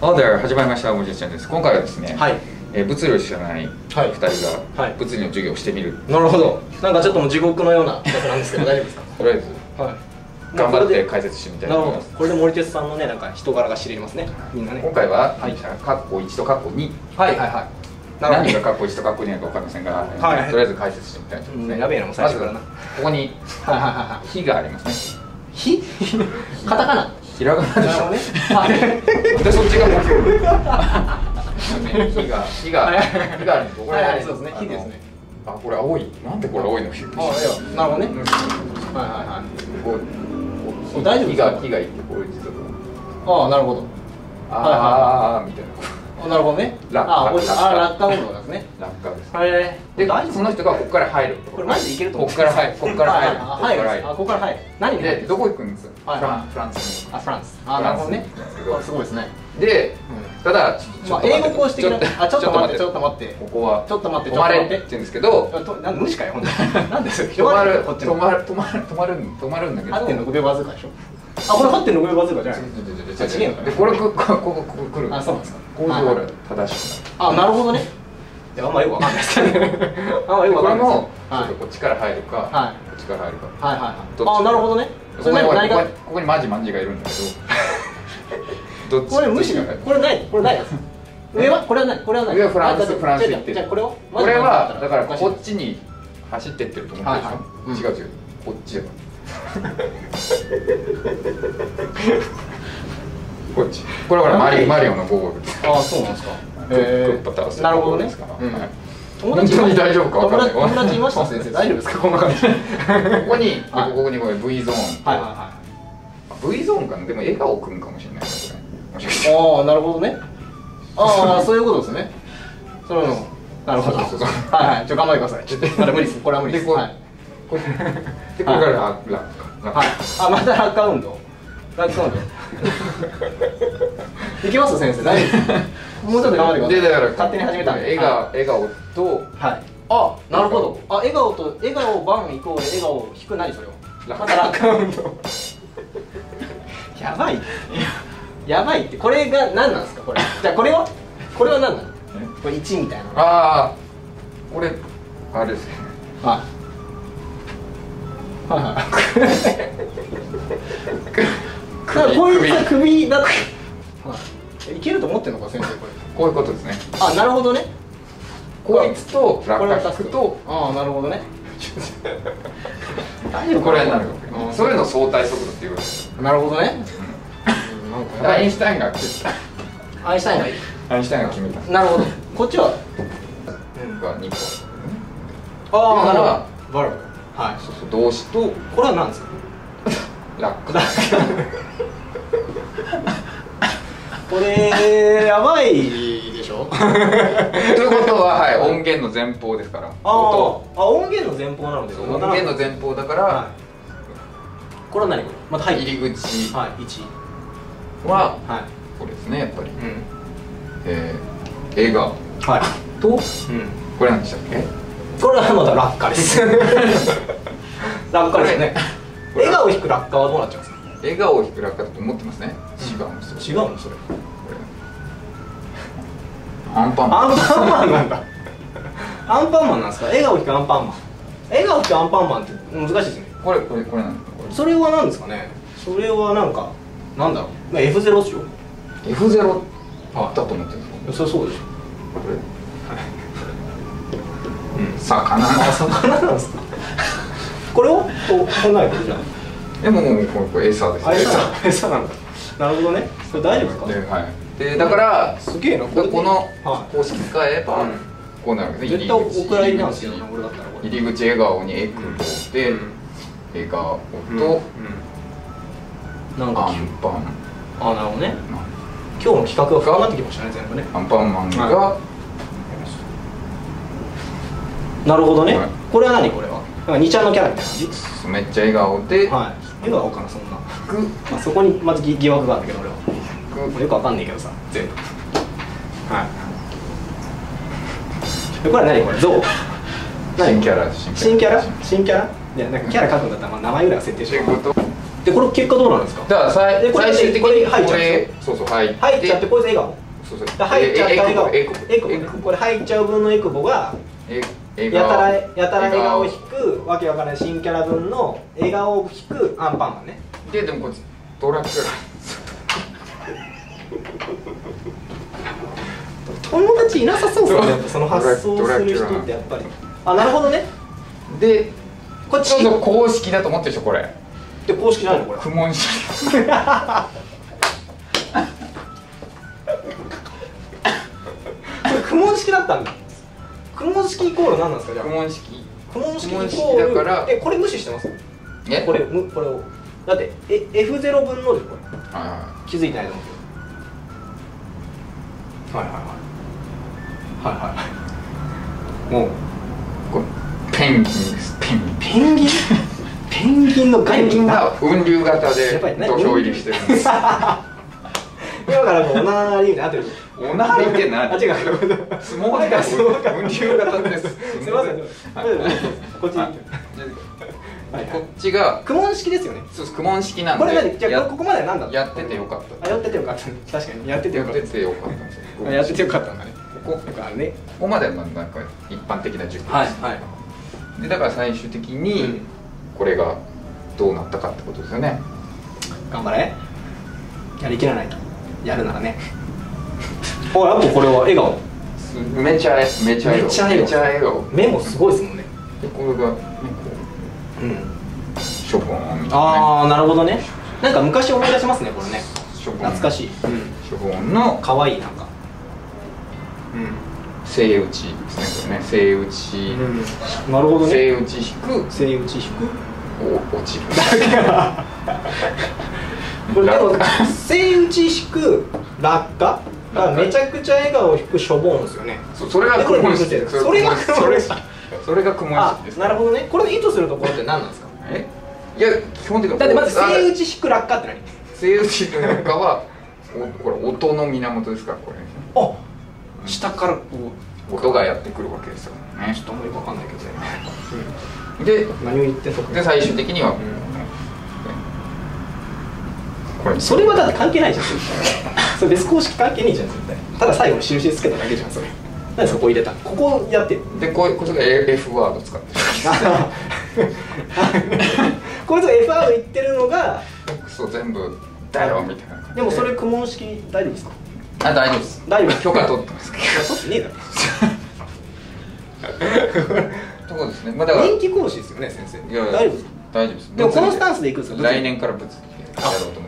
あでは始まりましたおじいちゃんです。今回はですね、はい。えー物理を知らないはい。2人はい。が物理の授業をしてみる、なるほど。なんかちょっともう地獄のようなや つなんですけど大丈夫ですか？とりあえずはい。頑張って解説してみたいと思います。これで森哲さんのねなんか人柄が知れますね。みんなね。今回は、はい。カッコ1とカッコ2はいはいはい。何がカッコ1とカッコ2なのか分かりませんが、はい。とりあえず解説してみたいと思いますね、うんやべえなもう最初からな。まずここにはいはいはい。は「火」がありますね。い ひ？カタカナひらがなでしょ。ね。はい。でそっちが目標火が火がはい。火があるんですこれ、はいはい。そうですね。火ですね。あこれ青い。なんでこれ青いの？あなるほどね。うん。はいはいはい。こうこう大丈夫火が火がいってこういう実はああなるほど。ああみたいな。あなるほどね。落下。ああ落下。あ落下運動ですね。落下です。はいでその人がここから入るこれマジでいけるとこ思う。こから入る。ここから入る。ああ入る。あここから入る。何でどこ行くんです？はい。フランフランスに。あフランス。あなるほどね。あすごいですね。でただちょまあっと待って。英語公式的なあちょっと待ってちょっと待って。ここはちょっと待って止まれちょっと待って。って言うんですけど無視かよほんと なんでそれ止まる止まる止まる止まるんだけど。8.6秒バズーカでしょあこれ8.6秒バズーカじゃない違うあ違うのか。でこれここここここ来る。あそうなんですか。こうい正しく。あなるほどね。いやあんまよくわかんないです。あんまなよるくわこれかんないですもちょこっちから入るかこはい。っちから入るか。はいはいはい。あなるほどね。それ何何がここにマジマンジがいるんだけど。これ無視これないこれないです上は？これは何これは何上はフランスフランス行ってじゃあこれをこれはだからこっちに走ってってると思ってるでしょ、はいはい。うん。違う違う。こっちだこっち。これほらマリマリオのゴールあそうなんですか。クッパ倒すなるほどね。はい。友達本当に大丈夫かわかんない。友達友達いました？先生大丈夫ですか？こんな感じはいここに、はいここにこれ V ゾーン。と、はい。は V ゾーンかなでも笑顔くんかもしれないああなるほどね。ああそういうことですね。そのなるほど。はいはい。ちょ頑張ってください。ちょっとまだ無理です。これは無理でですはいこれ。でこれから落下はい。あまた落下運動。落下運動。いきます？先生。大丈夫？もうちょっと頑張ってください。でだから勝手に始めた笑顔。笑顔と。はい。あなるほど。あ笑顔と笑顔バンイコール笑顔を引く。何それをまた落下運動。やばい。やばいって。これが何なんですか？これ。じゃあこれは？これは何なのこれ1みたいな。のああこれあれですね。はいはい。はいこういうさ首だって、はい、いけると思ってんのか先生これ。こういうことですね。あなるほどね。こいつと落下引くと。ああなるほどね。大丈夫これになるあそういうのを相対速度って言うんです。よなるほどね、なんかやばいアインシュタインがアインシュタインが。いいたアインシュタインが決めた。なるほど。こっちは？が2個。あなるほど。バルブはい。そうそう動詞とこれは何ですか？落下 これやばいでしょ？ということは、はい、音源の前方ですから。あ音。ーあ音源の前方なので音源の前方だから、はい。これは何これ？またはい入り口。はい1ははい。これですねやっぱり、うん。えー、笑顔。はい。とうん。これ何でしたっけ？これはまた落下です。落下ですね。笑顔を引く落下はどうなっちゃうんですか？笑顔を引く落下だと思ってますね、違うんですよ。違うの？それ。アンパンマン。アンパンマンなんだ。アンパンマンなんですか？笑顔を引くアンパンマン。笑顔を引くアンパンマンって難しいですね。これこれこれなんそれは何ですかね？それはなんかなんだろう？まあ F0 っすよ。れ F0 だはと思ってるんですか？それそうでしょ。これ。うん魚。あ魚なんですか？これをこうこんなにこれじゃでももうこれ餌です。あ餌。餌なんだ。なるほどね。それ大丈夫ですか？ではい。でだからすげえなここのは公式使えば、うん。こうなるわけい、です絶対お蔵入りなんですけど入ね俺だったらこれ。り口笑顔にエクボで、うん。笑顔うん。と、なんかアンパン。あなるほどね。今日の企画が深まってきましたね全部ね。アンパンマンが、はなるほどね、はい。これは何？これは？なんか2ちゃんのキャラみたいな。感めっちゃ笑顔で、じはい。笑顔かなそんな、く。まあ、そこにまず疑疑惑があるんだけど俺は。く。もうよくわかんないけどさ全部。はい。でこれは何？これ？ゾウ新キャラ新キャラ？新キャラ。いやなんかキャラ描くんだったらまあ名前ぐらいは設定しよう。ということ。でこれ結果どうなんですか？だから最えこれ最終的これに入っちゃうそうそう入って。入っちゃってこいつ笑顔。そうそう。で入っちゃった笑顔。これ入っちゃう分のエクボがエエやたらエやたら笑顔。を引くわけわからない新キャラ分の笑顔を引くアンパンマンね。ででもこっちドラキュラ。友達いなさそうですよね。ドラやっぱその発想する人ってやっぱり。あなるほどね。でこっち。公式だと思ってるでしょこれ。で公式じゃないのこれ。苦問式 これ苦問式だったんだ苦問式イコール何なんですか？じゃ苦あ問式。苦問式イコールだから。えこれ無視してます？え？これむこれを。だってえ F0 分のでこれ。はいは気づいてないと思うけど。はいはいはい。はいはいはい。もういこれペンギンです。ペンギン？ペンギン？ペンギンの概念が雲流型で土俵入りしてるんです 今からもうおなりになってる。おなりって何？あ違う。相撲が相撲が雲流型ですすいません。はいこっち。こっちが苦問式ですよね。そうです。苦問式なんでこれ何？じゃあやここまでは何だやっててよかった。あやっててよかった。ね確かに。やっててよかってやってよかった。やっててよかったんだね。ここ。だからね。ここまではなんか一般的な塾です、はい。でだから最終的にうん。これがどうなったかってことですよね、頑張れ。やりきらないとやるならね。おやっぱこれは笑顔。めちゃめちゃめちゃめちゃ笑顔。目もすごいですもんね。でこれが、うん。うショボン。ね、ああなるほどね。なんか昔思い出しますねこれね。懐かしい。うん。ショボンの。可愛いなんか。セイウチですねこれね。セイウチ、うん。なるほどね。セイウチ引く。セイウチ引く。お落ちる これでも落下セイウチ引く落下だからめちゃくちゃ笑顔を引くしょぼんですよね。そそれがでこれ苦問式それが苦問式それが苦問あ式です。なるほどね。これの意図するところって何なんですか？え？いや基本的にだってまずあセイウチ引く落下ってセイウチというかはおこれ音の源ですからこれ。何あ下からこう。音がやってくるわけですよね。ちょっとあんまり分かんないけど。ね、でうん、何を言ってんのか。で最終的には、これそれはだって関係ないじゃん。それ別公式関係ねえじゃん絶対。ただ最後に印つけただけじゃんそれ。なんでそこ入れた？ここやって。よでこうこれが F ワード使ってる。こいつが F ワード言ってるのがクソ全部だよみたいな。感じでもそれ苦問式大丈夫ですか？あ大丈夫です。大丈夫。許可取ってます。けいや取ってねえだろ。ど そうですね。まあだから人気講師ですよね先生。いや大丈夫ですか？大丈夫です。でもこのスタンスでいくんですか？来年から物理でやろうと思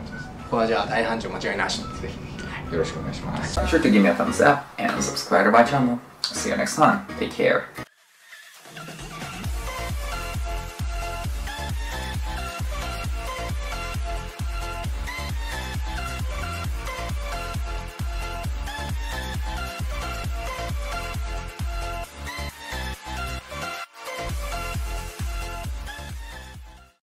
ってこれはじゃあ大繁盛間違いなしぜひよろしくお願いします Be sure to give me a thumbs up and subscribe to my channel See you next time Take care